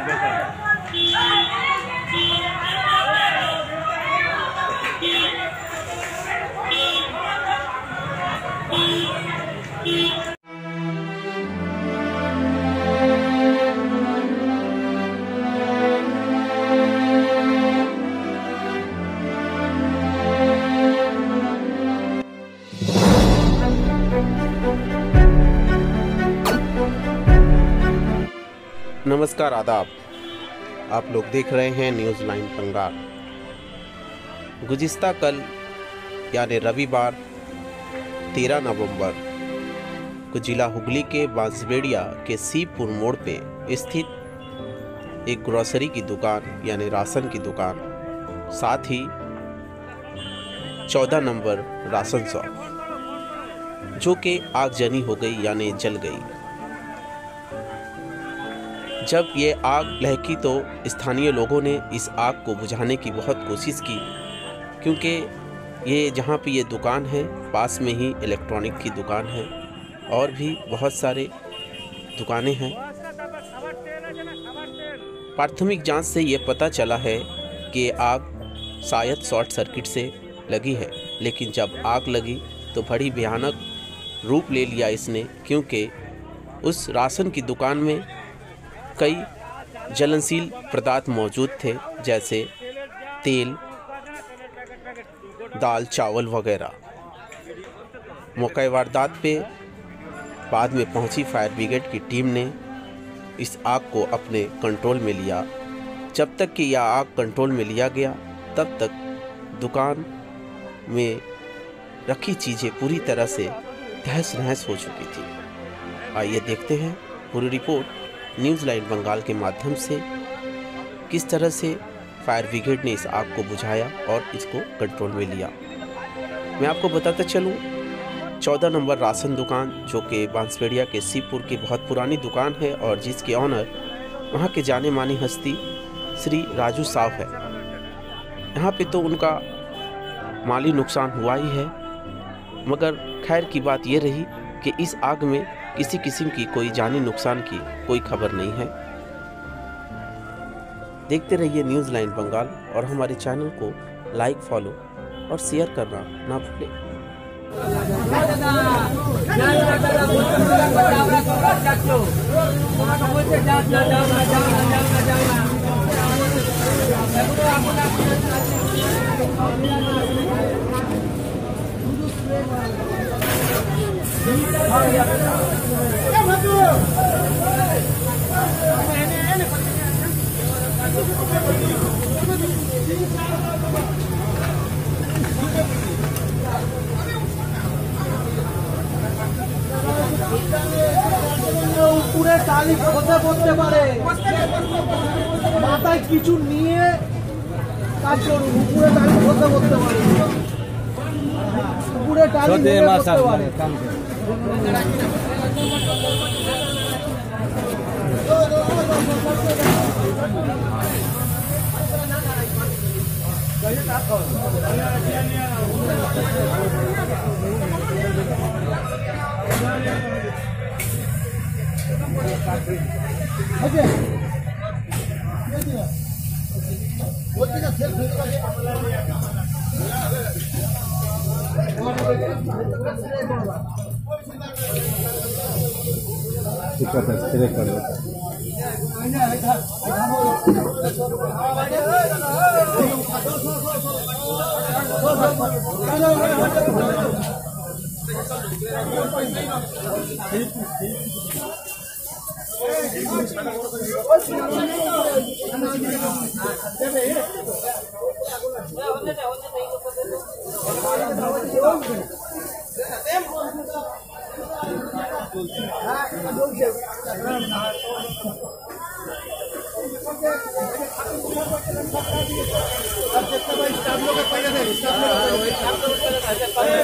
verdade. नमस्कार, आदाब। आप लोग देख रहे हैं न्यूज़ लाइन पंगाल गुजिस्ता कल, यानी रविवार 13 नवंबर, को जिला हुगली के बांसबेड़िया के सीपुर मोड़ पे स्थित एक ग्रोसरी की दुकान, यानी राशन की दुकान, साथ ही 14 नंबर राशन शॉप, जो कि आगजनी हो गई, यानी जल गई। जब ये आग लहकी तो स्थानीय लोगों ने इस आग को बुझाने की बहुत कोशिश की, क्योंकि ये जहाँ पे ये दुकान है, पास में ही इलेक्ट्रॉनिक की दुकान है, और भी बहुत सारे दुकानें हैं। प्राथमिक जाँच से ये पता चला है कि आग शायद शॉर्ट सर्किट से लगी है, लेकिन जब आग लगी तो बड़ी भयानक रूप ले लिया इसने, क्योंकि उस राशन की दुकान में कई जलनशील पदार्थ मौजूद थे, जैसे तेल, दाल, चावल वगैरह। मौके वारदात पे बाद में पहुँची फायर ब्रिगेड की टीम ने इस आग को अपने कंट्रोल में लिया। जब तक कि यह आग कंट्रोल में लिया गया, तब तक दुकान में रखी चीज़ें पूरी तरह से तहस नहस हो चुकी थी। आइए देखते हैं पूरी रिपोर्ट। न्यूज़ लाइन बंगाल के माध्यम से किस तरह से फायर ब्रिगेड ने इस आग को बुझाया और इसको कंट्रोल में लिया? मैं आपको बताता चलूँ, चौदह नंबर राशन दुकान, जो कि बांसपेड़िया के सीपुर की बहुत पुरानी दुकान है और जिसके ऑनर वहाँ के जाने माने हस्ती श्री राजू साव है। यहाँ पे तो उनका माली नुकसान हुआ ही है, मगर खैर की बात ये रही कि इस आग में किसी किस्म की कोई जानी नुकसान की कोई खबर नहीं है। देखते रहिए न्यूज़ लाइन बंगाल और हमारे चैनल को लाइक, फॉलो और शेयर करना ना भूलें। উপরে টালি খসে পড়তে পারে। মাথায় কিছু নিয়ে কাজ করুন, উপরে টালি খসে পড়তে পারে। पूरे छोटे माशाल्लाह काम ओके। टिकट एक्सरे कर Thank you. स्टाफ लोग पहले स्टाफ लोग